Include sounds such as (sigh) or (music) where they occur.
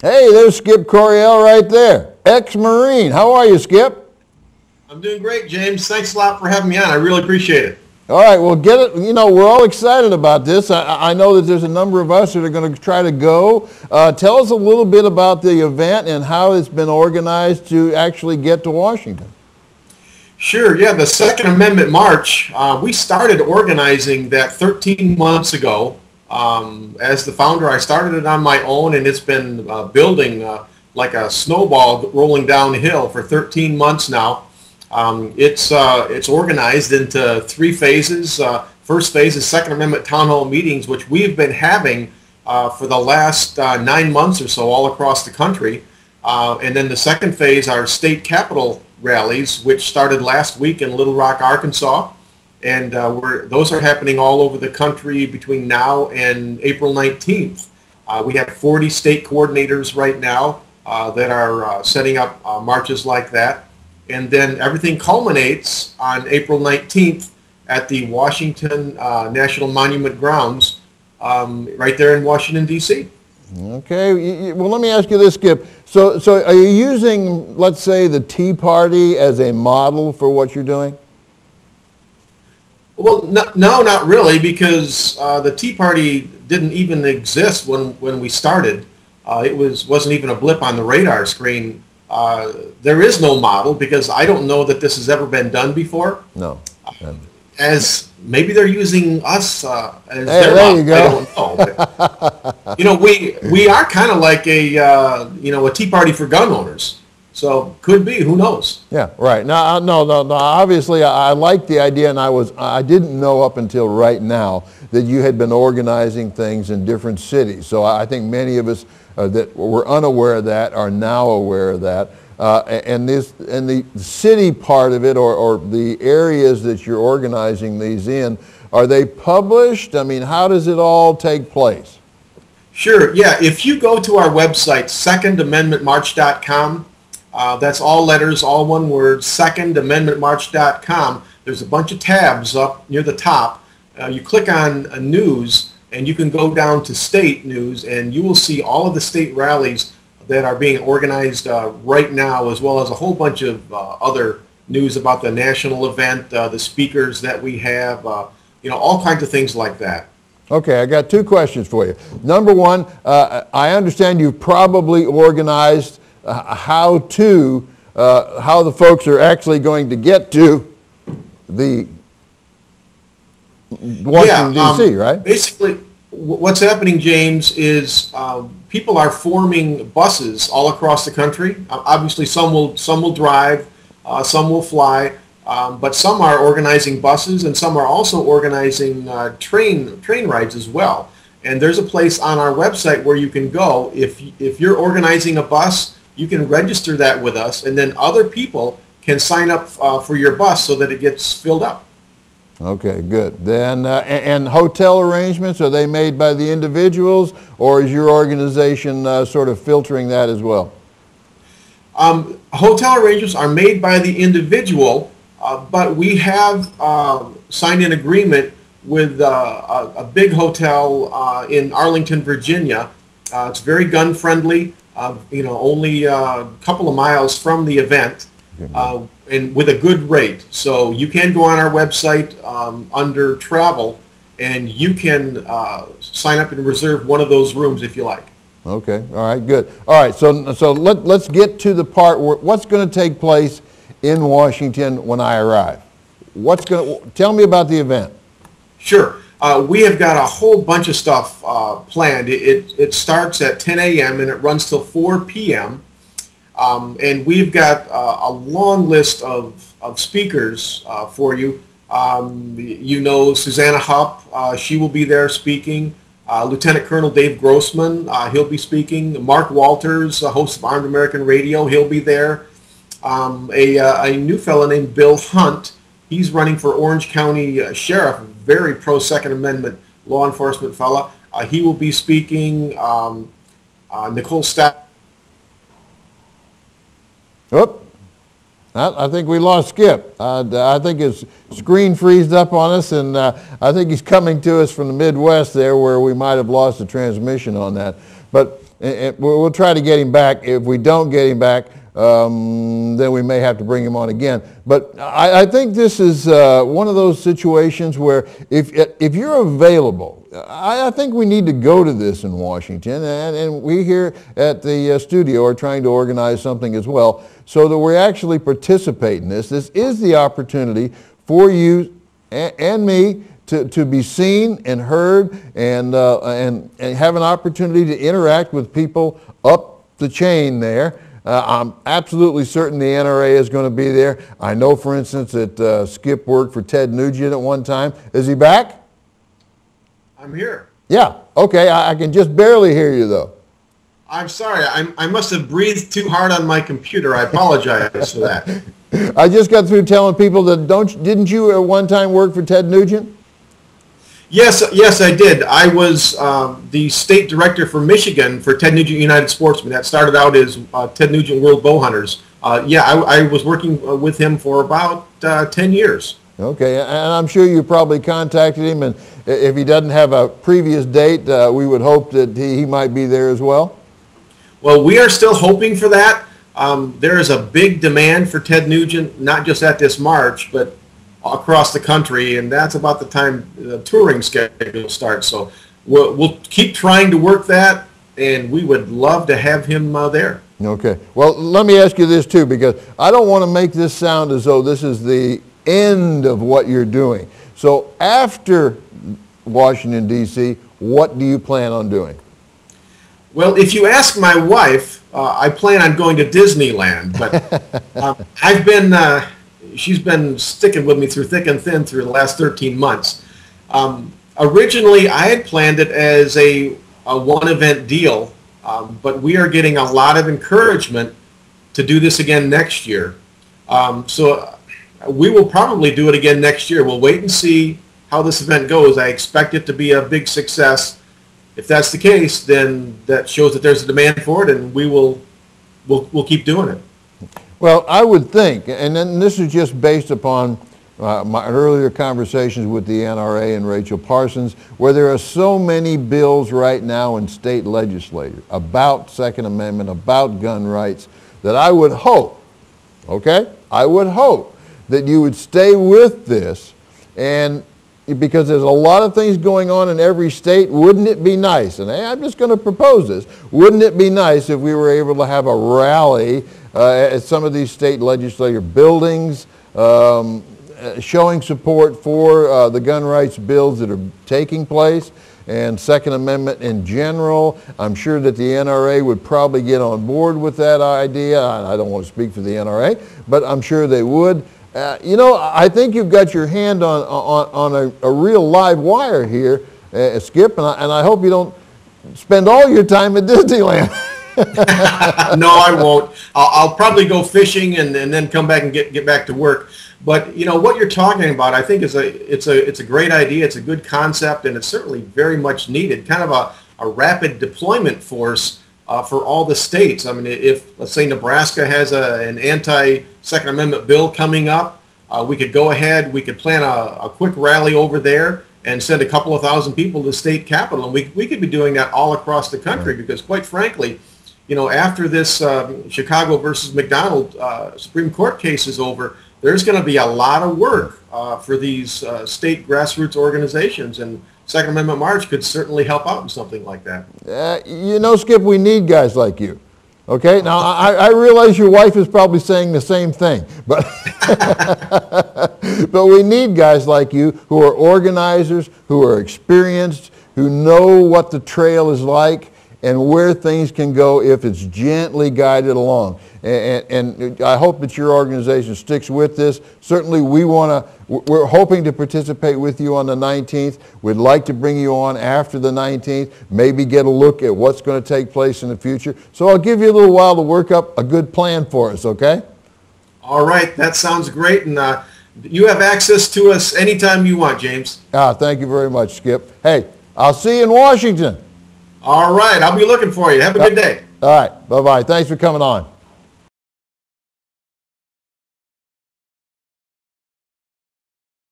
Hey, there's Skip Coryell right there, ex-Marine. How are you, Skip? I'm doing great, James. Thanks a lot for having me on. I really appreciate it. All right, well, get it. You know, we're all excited about this. I, I know that there's a number of us that are going to try to go. Uh, tell us a little bit about the event and how it's been organized to actually get to Washington. Sure, yeah, the Second Amendment March, uh, we started organizing that 13 months ago. Um, as the founder, I started it on my own, and it's been uh, building uh, like a snowball rolling downhill for 13 months now. Um, it's, uh, it's organized into three phases. Uh, first phase is Second Amendment town hall meetings, which we've been having uh, for the last nine months or so all across the country. and then the second phase are state capitol rallies, which started last week in Little Rock, Arkansas. And uh, we're, those are happening all over the country between now and April 19th. Uh, we have 40 state coordinators right now uh, that are uh, setting up uh, marches like that. And then everything culminates on April 19th at the Washington uh, National Monument Grounds um, right there in Washington, D.C. Okay, well let me ask you this, Skip. So, so are you using, let's say, the Tea Party as a model for what you're doing? Well, no, no not really, because uh, the Tea Party didn't even exist when, when we started. Uh, it was, wasn't even a blip on the radar screen. Uh, there is no model because I don't know that this has ever been done before. No. As maybe they're using us uh, as hey, their there model. you go. I don't know. But, you know, we we are kind of like a uh, you know a Tea Party for gun owners. So could be. Who knows? Yeah, right. Now, no, no, no. Obviously, I, I like the idea, and I was I didn't know up until right now that you had been organizing things in different cities. So I think many of us uh, that were unaware of that are now aware of that. Uh, and this and the city part of it, or, or the areas that you're organizing these in, are they published? I mean, how does it all take place? Sure. Yeah. If you go to our website, secondamendmentmarch.com, uh, that's all letters, all one word, secondamendmentmarch.com. There's a bunch of tabs up near the top. Uh, you click on a news, and you can go down to state news, and you will see all of the state rallies that are being organized uh, right now, as well as a whole bunch of uh, other news about the national event, uh, the speakers that we have, uh, you know, all kinds of things like that. Okay, I got two questions for you. Number one, uh, I understand you've probably organized uh, how to, how the folks are actually going to get to the Washington, yeah, D.C., um, right? Basically, what's happening, James, is um, people are forming buses all across the country. Uh, obviously, some will some will drive, uh, some will fly, um, but some are organizing buses, and some are also organizing uh, train train rides as well. And there's a place on our website where you can go if if you're organizing a bus, you can register that with us, and then other people can sign up uh, for your bus so that it gets filled up. Okay, good. Then, uh, and, and, hotel arrangements, are they made by the individuals or is your organization uh, sort of filtering that as well? Um, hotel arrangements are made by the individual, uh, but we have um, signed an agreement with uh, a, a, big hotel uh, in Arlington, Virginia. Uh, it's very gun friendly, you know, only a couple of miles from the event uh, and with a good rate. So you can go on our website um, under travel and you can uh, sign up and reserve one of those rooms if you like. Okay, all right, good. All right, so, so let, let's get to the part where what's going to take place in Washington when I arrive. What's going to, tell me about the event. Sure. Uh, we have got a whole bunch of stuff uh, planned. It, it, it, starts at 10 a.m. and it runs till 4 p.m. Um, and we've got uh, a long list of, of speakers uh, for you. Um, you know Suzanna Hupp, uh, she will be there speaking. Uh, Lieutenant Colonel Dave Grossman, he'll be speaking. Mark Walters, host of Armed American Radio, he'll be there. Um, a, a new fellow named Bill Hunt, he's running for Orange County Sheriff, very pro-Second Amendment law enforcement fella. he will be speaking. Um, Nicole Stapp Oop. I think we lost Skip. Uh, I think his screen freezed up on us, and uh, I think he's coming to us from the Midwest there where we might have lost the transmission on that. But and we'll, we'll try to get him back. If we don't get him back, um, then we may have to bring him on again. But I, I think this is uh, one of those situations where if, if you're available, I, I think we need to go to this in Washington, and, and we here at the uh, studio are trying to organize something as well so that we actually participate in this. This is the opportunity for you and, and me to, to be seen and heard and, uh, and, and have an opportunity to interact with people up the chain there. Uh, I'm absolutely certain the NRA is going to be there. I know, for instance, that uh, Skip worked for Ted Nugent at one time. Is he back? I'm here. Yeah. Okay. I, I can just barely hear you, though. I'm sorry. I, I must have breathed too hard on my computer. I apologize for that. (laughs) I just got through telling people that don't didn't you at one time work for Ted Nugent? Yes, yes, I did. I was um, the state director for Michigan for Ted Nugent United Sportsmen. That started out as uh, Ted Nugent World Bow Hunters. Uh, yeah, I, I, was working uh, with him for about uh, 10 years. Okay, and I'm sure you probably contacted him, and if he doesn't have a previous date, uh, we would hope that he, he might be there as well. Well, we are still hoping for that. Um, there is a big demand for Ted Nugent, not just at this March, but across the country, and that's about the time the touring schedule starts. So we'll, we'll keep trying to work that, and we would love to have him uh, there. Okay. Well, let me ask you this too, because I don't want to make this sound as though this is the end of what you're doing. So after Washington, D.C., what do you plan on doing? Well, if you ask my wife, uh, I plan on going to Disneyland, but uh, (laughs) I've been uh, she's been sticking with me through thick and thin through the last 13 months. Um, originally, I had planned it as a, a one event deal, um, but we are getting a lot of encouragement to do this again next year. Um, so we will probably do it again next year. We'll wait and see how this event goes. I expect it to be a big success. If that's the case, then that shows that there's a demand for it, and we will we'll, we'll keep doing it. Well, I would think, and then this is just based upon uh, my earlier conversations with the NRA and Rachel Parsons, where there are so many bills right now in state legislatures about Second Amendment, about gun rights, that I would hope, okay, I would hope that you would stay with this and because there's a lot of things going on in every state, wouldn't it be nice, and I'm just going to propose this, wouldn't it be nice if we were able to have a rally uh, at some of these state legislature buildings, um, uh, showing support for uh, the gun rights bills that are taking place and Second Amendment in general. I'm sure that the NRA would probably get on board with that idea. I don't want to speak for the NRA, but I'm sure they would. Uh, you know, I think you've got your hand on, on, on a, a real live wire here, uh, Skip, and I, and I hope you don't spend all your time at Disneyland. (laughs) no, I won't. I'll, I'll, probably go fishing and, and then come back and get, get back to work. But you know what you're talking about, I think is a it's a it's a great idea. It's a good concept, and it's certainly very much needed. Kind of a, a rapid deployment force uh, for all the states. I mean, if let's say Nebraska has a, an anti Second Amendment bill coming up, uh, we could go ahead. We could plan a, a quick rally over there and send a couple of thousand people to the state capitol, and we we could be doing that all across the country because, quite frankly you know, after this um, Chicago versus McDonald uh, Supreme Court case is over, there's going to be a lot of work uh, for these uh, state grassroots organizations, and Second Amendment March could certainly help out in something like that. Uh, you know, Skip, we need guys like you. Okay, now I, I, realize your wife is probably saying the same thing, but (laughs) but we need guys like you who are organizers, who are experienced, who know what the trail is like, and where things can go if it's gently guided along. And, and, I hope that your organization sticks with this. Certainly we want to, we're hoping to participate with you on the 19th. We'd like to bring you on after the 19th, maybe get a look at what's going to take place in the future. So I'll give you a little while to work up a good plan for us, okay? All right, that sounds great. And uh, you have access to us anytime you want, James. Ah, thank you very much, Skip. Hey, I'll see you in Washington. All right. I'll be looking for you. Have a good day. All right. Bye-bye. Thanks for coming on.